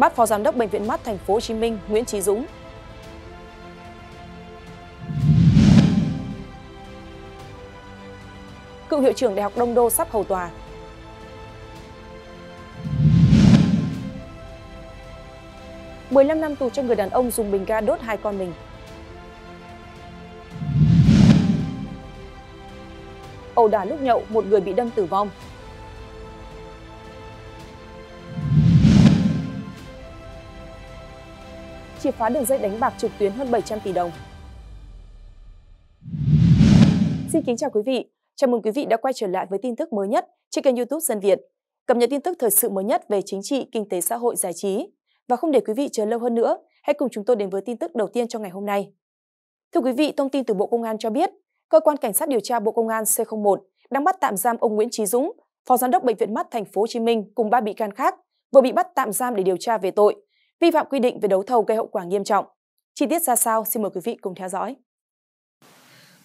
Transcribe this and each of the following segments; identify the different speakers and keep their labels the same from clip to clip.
Speaker 1: bắt Phó Giám đốc Bệnh viện Mắt Thành phố Hồ Chí Minh Nguyễn Trí Dũng. Cựu hiệu trưởng Đại học Đông Đô sắp hầu tòa. mười năm năm tù cho người đàn ông dùng bình ga đốt hai con mình. Ẩu đả lúc nhậu, một người bị đâm tử vong. Triệt phá đường dây đánh bạc trực tuyến hơn 700 tỷ đồng. Xin kính chào quý vị, chào mừng quý vị đã quay trở lại với tin tức mới nhất trên kênh youtube Dân Việt, cập nhật tin tức thời sự mới nhất về chính trị, kinh tế xã hội, giải trí. Và không để quý vị chờ lâu hơn nữa, hãy cùng chúng tôi đến với tin tức đầu tiên trong ngày hôm nay. Thưa quý vị, thông tin từ Bộ Công an cho biết, Cơ quan Cảnh sát điều tra Bộ Công an C01 đang bắt tạm giam ông Nguyễn Trí Dũng, Phó Giám đốc Bệnh viện Mắt Thành phố Hồ Chí Minh cùng ba bị can khác vừa bị bắt tạm giam để điều tra về tội vi phạm quy định về đấu thầu gây hậu quả nghiêm trọng. Chi tiết ra sao xin mời quý vị cùng theo dõi.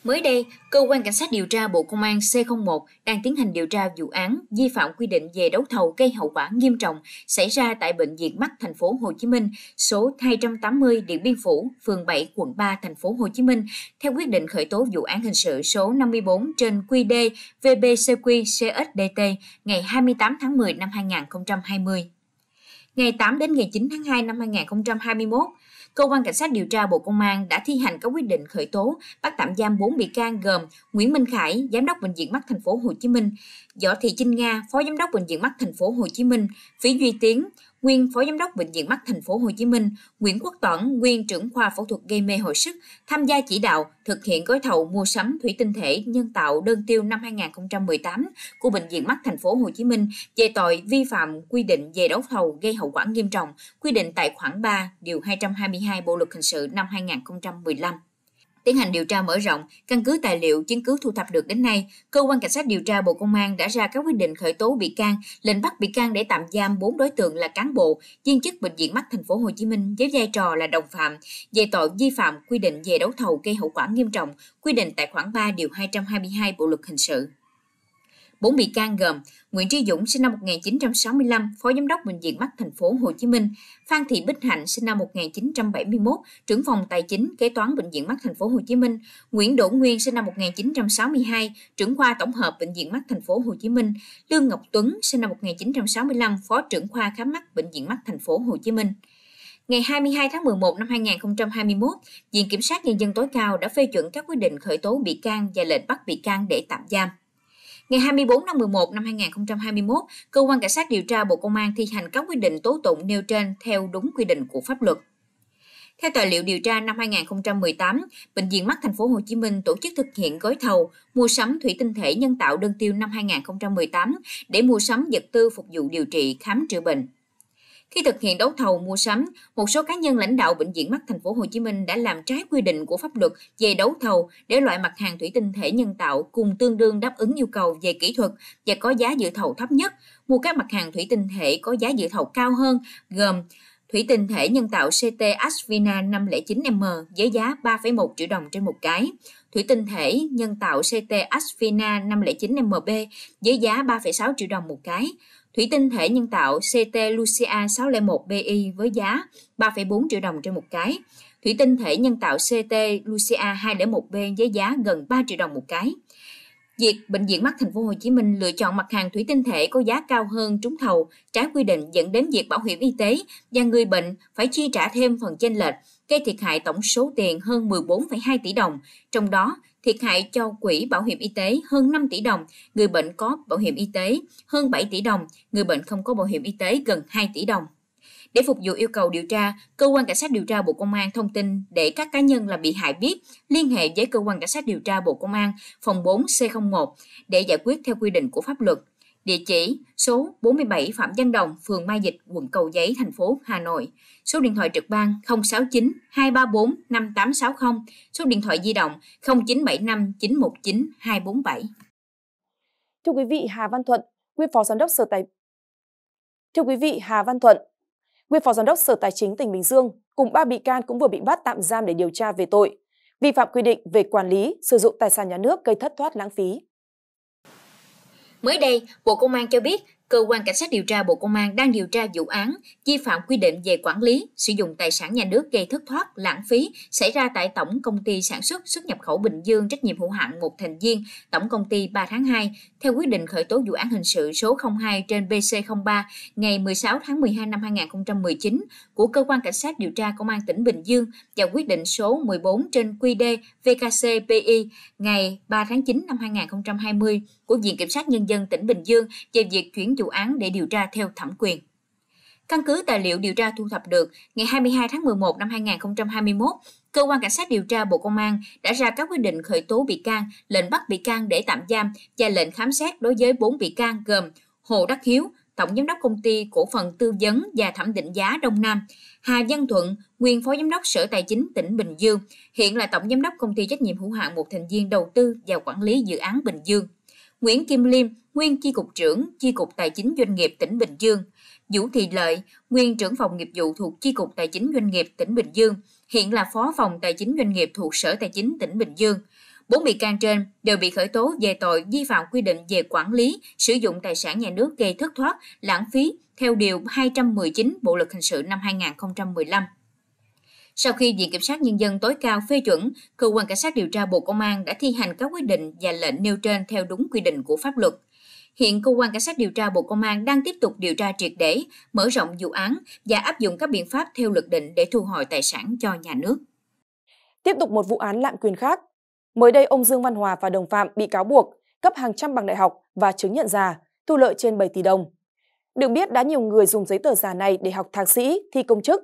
Speaker 2: Mới đây, cơ quan cảnh sát điều tra Bộ Công an C01 đang tiến hành điều tra vụ án vi phạm quy định về đấu thầu gây hậu quả nghiêm trọng xảy ra tại bệnh viện mắt thành phố Hồ Chí Minh, số 280 Điện Biên Phủ, phường 7, quận 3, thành phố Hồ Chí Minh, theo quyết định khởi tố vụ án hình sự số 54 trên QD VBCQ CSDT ngày 28 tháng 10 năm 2020 ngày 8 đến ngày 9 tháng 2 năm 2021, Cơ quan Cảnh sát điều tra Bộ Công an đã thi hành các quyết định khởi tố, bắt tạm giam 4 bị can gồm Nguyễn Minh Khải, Giám đốc Bệnh viện Mắt Thành phố Hồ Chí Minh, Võ Thị Chinh Nga, Phó Giám đốc Bệnh viện Mắt Thành phố Hồ Chí Minh, Phí Duy Tiến, nguyên Phó Giám đốc Bệnh viện Mắt Thành phố Hồ Chí Minh, Nguyễn Quốc Toản, nguyên trưởng khoa phẫu thuật gây mê hồi sức, tham gia chỉ đạo thực hiện gói thầu mua sắm thủy tinh thể nhân tạo đơn tiêu năm 2018 của Bệnh viện Mắt Thành phố Hồ Chí Minh về tội vi phạm quy định về đấu thầu gây hậu quả nghiêm trọng, quy định tại khoản 3 điều 222 Bộ luật hình sự năm 2015 tiến hành điều tra mở rộng, căn cứ tài liệu chứng cứ thu thập được đến nay, cơ quan cảnh sát điều tra Bộ Công an đã ra các quyết định khởi tố bị can, lệnh bắt bị can để tạm giam bốn đối tượng là cán bộ, viên chức bệnh viện mắt thành phố Hồ Chí Minh với vai trò là đồng phạm về tội vi phạm quy định về đấu thầu gây hậu quả nghiêm trọng, quy định tại khoản 3 điều 222 Bộ luật hình sự. Bốn bị can gồm Nguyễn Trí Dũng sinh năm 1965, Phó Giám đốc Bệnh viện Mắt Thành phố Hồ Chí Minh, Phan Thị Bích Hạnh sinh năm 1971, trưởng phòng tài chính kế toán Bệnh viện Mắt Thành phố Hồ Chí Minh, Nguyễn Đỗ Nguyên sinh năm 1962, trưởng khoa tổng hợp Bệnh viện Mắt Thành phố Hồ Chí Minh, Lương Ngọc Tuấn sinh năm 1965, Phó trưởng khoa khám mắt Bệnh viện Mắt Thành phố Hồ Chí Minh. Ngày 22 tháng 11 năm 2021, Viện Kiểm sát Nhân dân tối cao đã phê chuẩn các quyết định khởi tố bị can và lệnh bắt bị can để tạm giam. Ngày 24 tháng 11 năm 2021, Cơ quan Cảnh sát điều tra Bộ Công an thi hành các quyết định tố tụng nêu trên theo đúng quy định của pháp luật. Theo tài liệu điều tra năm 2018, Bệnh viện Mắt Thành phố Hồ Chí Minh tổ chức thực hiện gói thầu mua sắm thủy tinh thể nhân tạo đơn tiêu năm 2018 để mua sắm vật tư phục vụ điều trị khám chữa bệnh. Khi thực hiện đấu thầu mua sắm, một số cá nhân lãnh đạo bệnh viện mắt thành phố Hồ Chí Minh đã làm trái quy định của pháp luật về đấu thầu để loại mặt hàng thủy tinh thể nhân tạo cùng tương đương đáp ứng yêu cầu về kỹ thuật và có giá dự thầu thấp nhất, mua các mặt hàng thủy tinh thể có giá dự thầu cao hơn gồm thủy tinh thể nhân tạo CT Asvina 509M với giá 3,1 triệu đồng trên một cái, thủy tinh thể nhân tạo CT Asvina 509MB với giá 3,6 triệu đồng một cái, Thủy tinh thể nhân tạo CT Lucia 601 BI với giá 3,4 triệu đồng trên một cái. Thủy tinh thể nhân tạo CT Lucia 201B với giá gần 3 triệu đồng một cái. Việc bệnh viện mắt thành phố Hồ Chí Minh lựa chọn mặt hàng thủy tinh thể có giá cao hơn trúng thầu trái quy định dẫn đến việc bảo hiểm y tế và người bệnh phải chi trả thêm phần chênh lệch, gây thiệt hại tổng số tiền hơn 14,2 tỷ đồng, trong đó thiệt hại cho quỹ bảo hiểm y tế hơn 5 tỷ đồng, người bệnh có bảo hiểm y tế hơn 7 tỷ đồng, người bệnh không có bảo hiểm y tế gần 2 tỷ đồng. Để phục vụ yêu cầu điều tra, cơ quan cảnh sát điều tra Bộ Công an thông tin để các cá nhân là bị hại biết liên hệ với cơ quan cảnh sát điều tra Bộ Công an phòng 4 C01 để giải quyết theo quy định của pháp luật. Địa chỉ số 47 Phạm Văn Đồng, phường Mai Dịch, quận Cầu Giấy, thành phố Hà Nội. Số điện thoại trực ban 069 234 5860, số điện thoại di động 0975 919 247.
Speaker 1: Thưa quý vị, Hà Văn Thuận, nguyên phó giám đốc Sở Tài Thưa quý vị, Hà Văn Thuận, nguyên phó giám đốc Sở Tài chính tỉnh Bình Dương cùng ba bị can cũng vừa bị bắt tạm giam để điều tra về tội vi phạm quy định về quản lý sử dụng tài sản nhà nước gây thất thoát lãng phí.
Speaker 2: Mới đây, Bộ Công an cho biết cơ quan cảnh sát điều tra Bộ Công an đang điều tra vụ án vi phạm quy định về quản lý, sử dụng tài sản nhà nước gây thất thoát, lãng phí xảy ra tại Tổng công ty sản xuất xuất nhập khẩu Bình Dương trách nhiệm hữu hạn một thành viên Tổng công ty 3 tháng 2 theo quyết định khởi tố vụ án hình sự số 02 trên BC03 ngày 16 tháng 12 năm 2019 của cơ quan cảnh sát điều tra Công an tỉnh Bình Dương và quyết định số 14 trên QD VKCPI ngày 3 tháng 9 năm 2020 của Viện Kiểm sát Nhân dân tỉnh Bình Dương về việc chuyển vụ án để điều tra theo thẩm quyền. Căn cứ tài liệu điều tra thu thập được, ngày 22 tháng 11 năm 2021, Cơ quan Cảnh sát điều tra Bộ Công an đã ra các quyết định khởi tố bị can, lệnh bắt bị can để tạm giam và lệnh khám xét đối với 4 bị can gồm Hồ Đắc Hiếu, Tổng Giám đốc Công ty Cổ phần Tư vấn và Thẩm định giá Đông Nam, Hà Văn Thuận, nguyên Phó Giám đốc Sở Tài chính tỉnh Bình Dương, hiện là Tổng Giám đốc Công ty trách nhiệm hữu hạn một thành viên đầu tư và quản lý dự án Bình Dương, Nguyễn Kim Liêm, nguyên Chi cục trưởng Chi cục Tài chính Doanh nghiệp tỉnh Bình Dương, Vũ Thị Lợi, nguyên trưởng phòng nghiệp vụ thuộc Chi cục Tài chính Doanh nghiệp tỉnh Bình Dương, hiện là Phó phòng Tài chính Doanh nghiệp thuộc Sở Tài chính tỉnh Bình Dương. Bốn bị can trên đều bị khởi tố về tội vi phạm quy định về quản lý, sử dụng tài sản nhà nước gây thất thoát, lãng phí theo Điều 219 Bộ Luật Hình sự năm 2015. Sau khi Viện Kiểm sát Nhân dân tối cao phê chuẩn, Cơ quan Cảnh sát điều tra Bộ Công an đã thi hành các quyết định và lệnh nêu trên theo đúng quy định của pháp luật. Hiện Cơ quan Cảnh sát điều tra Bộ Công an đang tiếp tục điều tra triệt để, mở rộng vụ án và áp dụng các biện pháp theo luật định để thu hồi tài sản cho nhà nước.
Speaker 1: Tiếp tục một vụ án lạm quyền khác. Mới đây ông Dương Văn Hòa và đồng phạm bị cáo buộc cấp hàng trăm bằng đại học và chứng nhận giả, thu lợi trên 7 tỷ đồng. Được biết đã nhiều người dùng giấy tờ giả này để học thạc sĩ, thi công chức,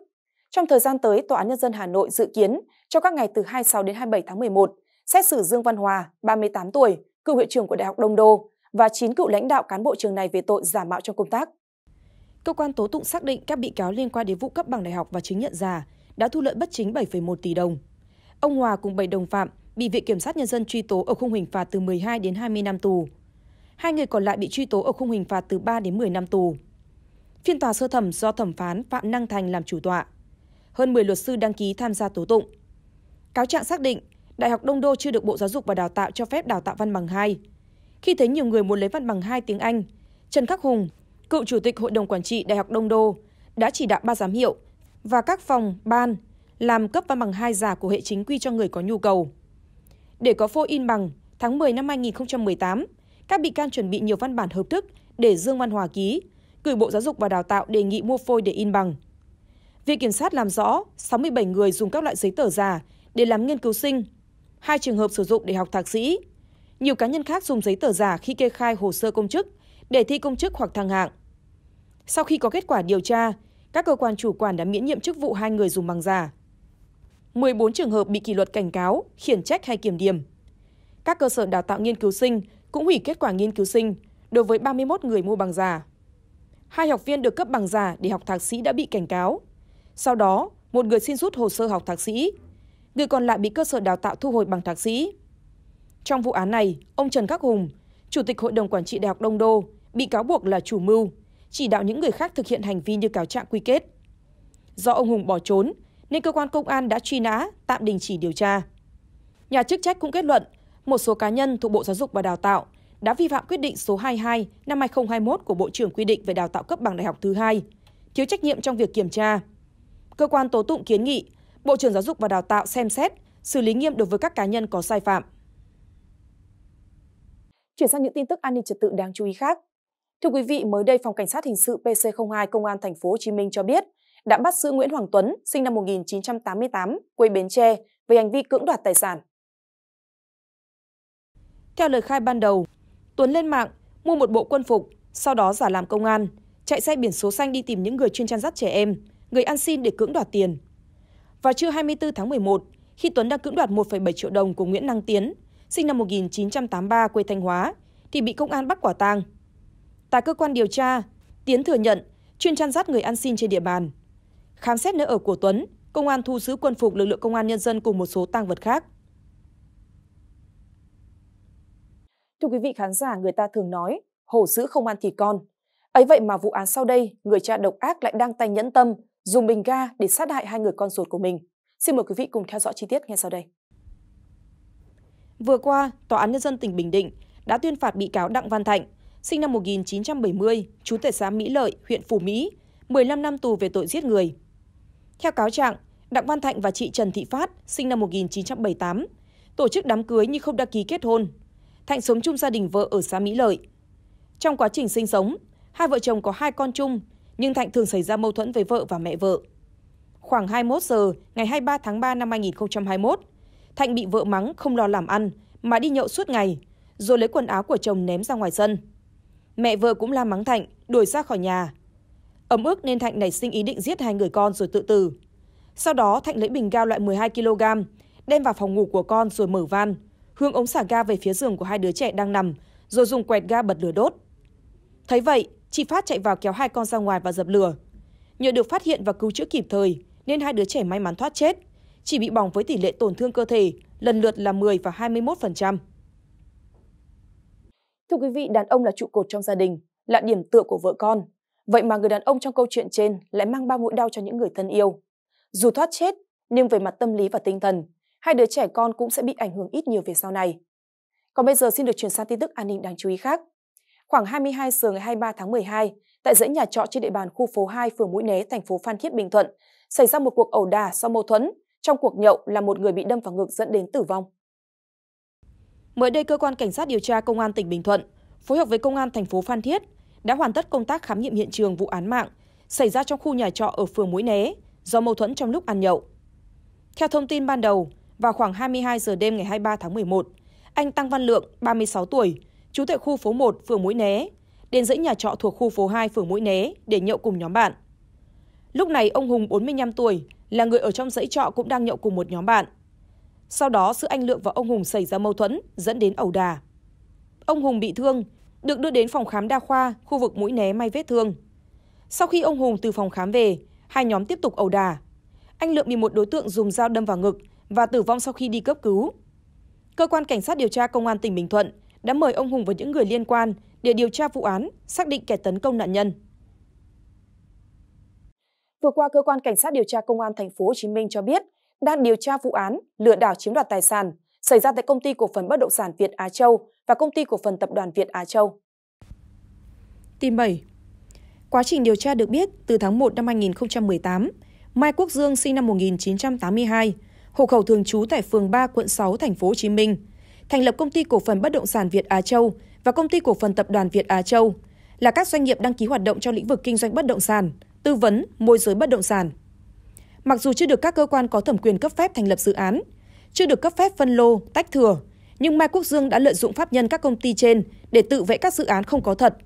Speaker 1: trong thời gian tới, Tòa án Nhân dân Hà Nội dự kiến cho các ngày từ 26 đến 27 tháng 11 xét xử Dương Văn Hòa, 38 tuổi, cựu hiệu trưởng của Đại học Đông Đô và 9 cựu lãnh đạo cán bộ trường này về tội giả mạo trong công tác. Cơ quan tố tụng xác định các bị cáo liên quan đến vụ cấp bằng đại học và chứng nhận giả đã thu lợi bất chính 7,1 tỷ đồng. Ông Hòa cùng 7 đồng phạm bị Viện Kiểm sát Nhân dân truy tố ở khung hình phạt từ 12 đến 20 năm tù. Hai người còn lại bị truy tố ở khung hình phạt từ 3 đến 10 năm tù. Phiên tòa sơ thẩm do thẩm phán Phạm Năng Thành làm chủ tọa hơn 10 luật sư đăng ký tham gia tố tụng. Cáo trạng xác định, Đại học Đông Đô chưa được Bộ Giáo dục và Đào tạo cho phép đào tạo văn bằng 2. Khi thấy nhiều người muốn lấy văn bằng hai tiếng Anh, Trần Khắc Hùng, cựu chủ tịch Hội đồng Quản trị Đại học Đông Đô, đã chỉ đạo ba giám hiệu và các phòng, ban làm cấp văn bằng hai giả của hệ chính quy cho người có nhu cầu. Để có phôi in bằng, tháng 10 năm 2018, các bị can chuẩn bị nhiều văn bản hợp thức để Dương Văn Hòa ký, gửi Bộ Giáo dục và Đào tạo đề nghị mua phôi để in bằng. Viện kiểm sát làm rõ 67 người dùng các loại giấy tờ giả để làm nghiên cứu sinh, hai trường hợp sử dụng để học thạc sĩ. Nhiều cá nhân khác dùng giấy tờ giả khi kê khai hồ sơ công chức để thi công chức hoặc thăng hạng. Sau khi có kết quả điều tra, các cơ quan chủ quản đã miễn nhiệm chức vụ hai người dùng bằng giả. 14 trường hợp bị kỷ luật cảnh cáo, khiển trách hay kiểm điểm. Các cơ sở đào tạo nghiên cứu sinh cũng hủy kết quả nghiên cứu sinh đối với 31 người mua bằng giả. Hai học viên được cấp bằng giả để học thạc sĩ đã bị cảnh cáo. Sau đó, một người xin rút hồ sơ học thạc sĩ, người còn lại bị cơ sở đào tạo thu hồi bằng thạc sĩ. Trong vụ án này, ông Trần Khắc Hùng, Chủ tịch Hội đồng Quản trị Đại học Đông Đô, bị cáo buộc là chủ mưu, chỉ đạo những người khác thực hiện hành vi như cáo trạng quy kết. Do ông Hùng bỏ trốn, nên cơ quan công an đã truy nã, tạm đình chỉ điều tra. Nhà chức trách cũng kết luận, một số cá nhân thuộc Bộ Giáo dục và Đào tạo đã vi phạm quyết định số 22 năm 2021 của Bộ trưởng quy định về đào tạo cấp bằng đại học thứ hai, thiếu trách nhiệm trong việc kiểm tra, cơ quan tố tụng kiến nghị Bộ trưởng Giáo dục và Đào tạo xem xét, xử lý nghiêm đối với các cá nhân có sai phạm. Chuyển sang những tin tức an ninh trật tự đáng chú ý khác. Thưa quý vị, mới đây Phòng Cảnh sát Hình sự PC02 Công an Thành phố Hồ Chí Minh cho biết đã bắt giữ Nguyễn Hoàng Tuấn, sinh năm 1988, quê Bến Tre, về hành vi cưỡng đoạt tài sản. Theo lời khai ban đầu, Tuấn lên mạng mua một bộ quân phục, sau đó giả làm công an, chạy xe biển số xanh đi tìm những người chuyên chăn dắt trẻ em, người ăn xin để cưỡng đoạt tiền. Vào trưa 24 tháng 11, khi Tuấn đang cưỡng đoạt 1,7 triệu đồng của Nguyễn Năng Tiến, sinh năm 1983 quê Thanh Hóa, thì bị công an bắt quả tang. Tại cơ quan điều tra, Tiến thừa nhận chuyên chăn dắt người ăn xin trên địa bàn. Khám xét nơi ở của Tuấn, công an thu giữ quân phục lực lượng công an nhân dân cùng một số tăng vật khác. Thưa quý vị khán giả, người ta thường nói, hổ dữ không ăn thì con. Ấy vậy mà vụ án sau đây, người cha độc ác lại đang tay nhẫn tâm, dùng bình ga để sát hại hai người con ruột của mình. Xin mời quý vị cùng theo dõi chi tiết ngay sau đây. Vừa qua, Tòa án Nhân dân tỉnh Bình Định đã tuyên phạt bị cáo Đặng Văn Thạnh, sinh năm 1970, trú tại xã Mỹ Lợi, huyện Phú Mỹ, 15 năm tù về tội giết người. Theo cáo trạng, Đặng Văn Thạnh và chị Trần Thị Phát, sinh năm 1978, tổ chức đám cưới nhưng không đăng ký kết hôn. Thạnh sống chung gia đình vợ ở xã Mỹ Lợi. Trong quá trình sinh sống, hai vợ chồng có hai con chung, nhưng Thạnh thường xảy ra mâu thuẫn với vợ và mẹ vợ. Khoảng 21 giờ ngày 23 tháng 3 năm 2021, Thạnh bị vợ mắng không lo làm ăn mà đi nhậu suốt ngày, rồi lấy quần áo của chồng ném ra ngoài sân. Mẹ vợ cũng la mắng Thạnh, đuổi ra khỏi nhà. Ấm ức nên Thạnh nảy sinh ý định giết hai người con rồi tự tử. Sau đó Thạnh lấy bình ga loại 12 kg, đem vào phòng ngủ của con rồi mở van, hướng ống xả ga về phía giường của hai đứa trẻ đang nằm, rồi dùng quẹt ga bật lửa đốt. Thấy vậy, chị Phát chạy vào kéo hai con ra ngoài và dập lửa. Nhờ được phát hiện và cứu chữa kịp thời, nên hai đứa trẻ may mắn thoát chết, chỉ bị bỏng với tỷ lệ tổn thương cơ thể lần lượt là 10 và 21%. Thưa quý vị, đàn ông là trụ cột trong gia đình, là điểm tựa của vợ con. Vậy mà người đàn ông trong câu chuyện trên lại mang bao mũi đau cho những người thân yêu. Dù thoát chết, nhưng về mặt tâm lý và tinh thần, hai đứa trẻ con cũng sẽ bị ảnh hưởng ít nhiều về sau này. Còn bây giờ xin được chuyển sang tin tức an ninh đáng chú ý khác. Khoảng 22 giờ ngày 23 tháng 12, tại dãy nhà trọ trên địa bàn khu phố 2 phường Mũi Né, thành phố Phan Thiết, Bình Thuận, xảy ra một cuộc ẩu đả do mâu thuẫn. Trong cuộc nhậu là một người bị đâm vào ngực dẫn đến tử vong. Mới đây, cơ quan cảnh sát điều tra công an tỉnh Bình Thuận phối hợp với công an thành phố Phan Thiết đã hoàn tất công tác khám nghiệm hiện trường vụ án mạng xảy ra trong khu nhà trọ ở phường Mũi Né do mâu thuẫn trong lúc ăn nhậu. Theo thông tin ban đầu, vào khoảng 22 giờ đêm ngày 23 tháng 11, anh Tăng Văn Lượng, 36 tuổi, trú tại khu phố 1, phường Mũi Né, đến dãy nhà trọ thuộc khu phố 2, phường Mũi Né để nhậu cùng nhóm bạn. Lúc này ông Hùng 45 tuổi là người ở trong dãy trọ cũng đang nhậu cùng một nhóm bạn. Sau đó sự anh Lượng và ông Hùng xảy ra mâu thuẫn dẫn đến ẩu đà. Ông Hùng bị thương, được đưa đến phòng khám đa khoa khu vực Mũi Né may vết thương. Sau khi ông Hùng từ phòng khám về, hai nhóm tiếp tục ẩu đà. Anh Lượng bị một đối tượng dùng dao đâm vào ngực và tử vong sau khi đi cấp cứu. Cơ quan cảnh sát điều tra công an tỉnh Bình Thuận đã mời ông Hùng và những người liên quan để điều tra vụ án, xác định kẻ tấn công nạn nhân. Vừa qua, cơ quan cảnh sát điều tra công an thành phố Hồ Chí Minh cho biết đang điều tra vụ án lừa đảo chiếm đoạt tài sản xảy ra tại công ty cổ phần bất động sản Việt Á Châu và công ty cổ phần tập đoàn Việt Á Châu. Tin 7. Quá trình điều tra được biết, từ tháng 1 năm 2018, Mai Quốc Dương sinh năm 1982, hộ khẩu thường trú tại phường 3, quận 6, thành phố Hồ Chí Minh, thành lập công ty cổ phần bất động sản Việt Á Châu và công ty cổ phần tập đoàn Việt Á Châu là các doanh nghiệp đăng ký hoạt động trong lĩnh vực kinh doanh bất động sản, tư vấn, môi giới bất động sản. Mặc dù chưa được các cơ quan có thẩm quyền cấp phép thành lập dự án, chưa được cấp phép phân lô, tách thừa, nhưng Mai Quốc Dương đã lợi dụng pháp nhân các công ty trên để tự vẽ các dự án không có thật,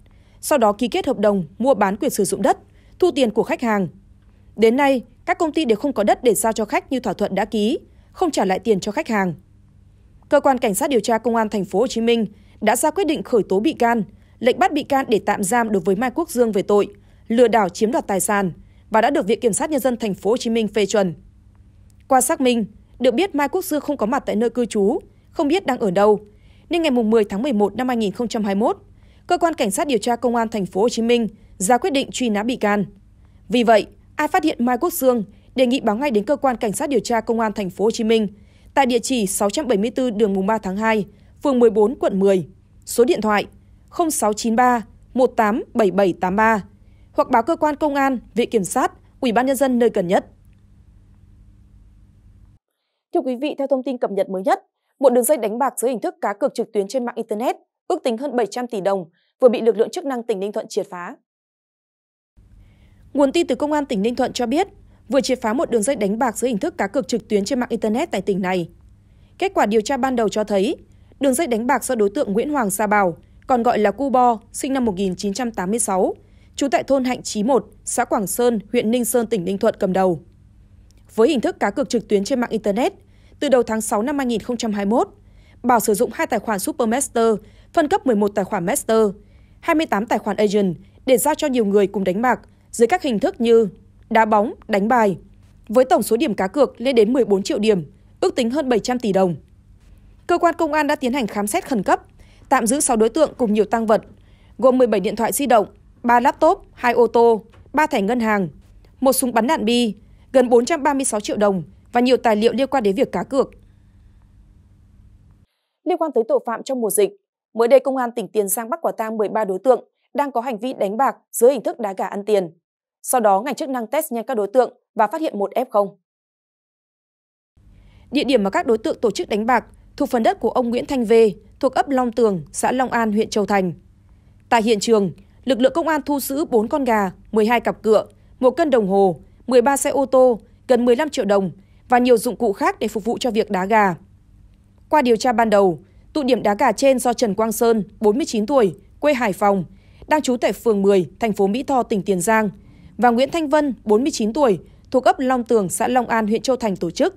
Speaker 1: sau đó ký kết hợp đồng mua bán quyền sử dụng đất, thu tiền của khách hàng. Đến nay, các công ty đều không có đất để giao cho khách như thỏa thuận đã ký, không trả lại tiền cho khách hàng. Cơ quan cảnh sát điều tra công an thành phố Hồ Chí Minh đã ra quyết định khởi tố bị can, lệnh bắt bị can để tạm giam đối với Mai Quốc Dương về tội lừa đảo chiếm đoạt tài sản và đã được Viện kiểm sát nhân dân thành phố Hồ Chí Minh phê chuẩn. Qua xác minh, được biết Mai Quốc Dương không có mặt tại nơi cư trú, không biết đang ở đâu, nên ngày 10 tháng 11 năm 2021, cơ quan cảnh sát điều tra công an thành phố Hồ Chí Minh ra quyết định truy nã bị can. Vì vậy, ai phát hiện Mai Quốc Dương đề nghị báo ngay đến cơ quan cảnh sát điều tra công an thành phố Hồ Chí Minh tại địa chỉ 674 đường mùng 3 tháng 2, phường 14, quận 10, số điện thoại 0693 187783 hoặc báo cơ quan công an, viện kiểm sát, ủy ban nhân dân nơi gần nhất. Thưa quý vị, theo thông tin cập nhật mới nhất, một đường dây đánh bạc dưới hình thức cá cược trực tuyến trên mạng Internet, ước tính hơn 700 tỷ đồng, vừa bị lực lượng chức năng tỉnh Ninh Thuận triệt phá. Nguồn tin từ Công an tỉnh Ninh Thuận cho biết, vừa triệt phá một đường dây đánh bạc dưới hình thức cá cược trực tuyến trên mạng Internet tại tỉnh này. Kết quả điều tra ban đầu cho thấy, đường dây đánh bạc do đối tượng Nguyễn Hoàng Sa Bảo, còn gọi là Cu Bo, sinh năm 1986, trú tại thôn Hạnh Chí 1, xã Quảng Sơn, huyện Ninh Sơn, tỉnh Ninh Thuận cầm đầu. Với hình thức cá cược trực tuyến trên mạng Internet, từ đầu tháng 6 năm 2021, Bảo sử dụng hai tài khoản Supermaster, phân cấp 11 tài khoản Master, 28 tài khoản Agent để giao cho nhiều người cùng đánh bạc dưới các hình thức như đá bóng, đánh bài, với tổng số điểm cá cược lên đến 14 triệu điểm, ước tính hơn 700 tỷ đồng. Cơ quan công an đã tiến hành khám xét khẩn cấp, tạm giữ 6 đối tượng cùng nhiều tăng vật, gồm 17 điện thoại di động, 3 laptop, 2 ô tô, 3 thẻ ngân hàng, một súng bắn đạn bi, gần 436 triệu đồng và nhiều tài liệu liên quan đến việc cá cược. Liên quan tới tội phạm trong mùa dịch, Mới đây, Công an tỉnh Tiền Giang bắt quả tang 13 đối tượng đang có hành vi đánh bạc dưới hình thức đá gà ăn tiền. Sau đó, ngành chức năng test nhanh các đối tượng và phát hiện một F0. Địa điểm mà các đối tượng tổ chức đánh bạc thuộc phần đất của ông Nguyễn Thanh Vê, thuộc ấp Long Tường, xã Long An, huyện Châu Thành. Tại hiện trường, lực lượng công an thu giữ 4 con gà, 12 cặp cựa, một cân đồng hồ, 13 xe ô tô, gần 15 triệu đồng và nhiều dụng cụ khác để phục vụ cho việc đá gà. Qua điều tra ban đầu, tụ điểm đá gà trên do Trần Quang Sơn, 49 tuổi, quê Hải Phòng, đang trú tại phường 10, thành phố Mỹ Tho, tỉnh Tiền Giang, và Nguyễn Thanh Vân, 49 tuổi, thuộc ấp Long Tường, xã Long An, huyện Châu Thành tổ chức.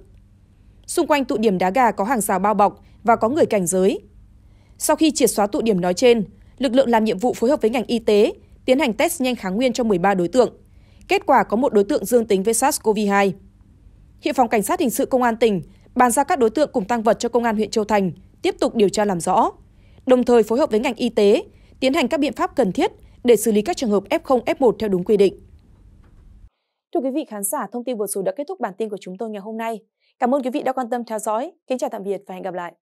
Speaker 1: Xung quanh tụ điểm đá gà có hàng rào bao bọc và có người cảnh giới. Sau khi triệt xóa tụ điểm nói trên, lực lượng làm nhiệm vụ phối hợp với ngành y tế tiến hành test nhanh kháng nguyên cho 13 đối tượng. Kết quả có một đối tượng dương tính với SARS-CoV-2. Hiện phòng cảnh sát hình sự công an tỉnh bàn ra các đối tượng cùng tăng vật cho công an huyện Châu Thành tiếp tục điều tra làm rõ, đồng thời phối hợp với ngành y tế tiến hành các biện pháp cần thiết để xử lý các trường hợp F0, F1 theo đúng quy định. Thưa quý vị khán giả, thông tin vừa rồi đã kết thúc bản tin của chúng tôi ngày hôm nay. Cảm ơn quý vị đã quan tâm theo dõi. Kính chào tạm biệt và hẹn gặp lại.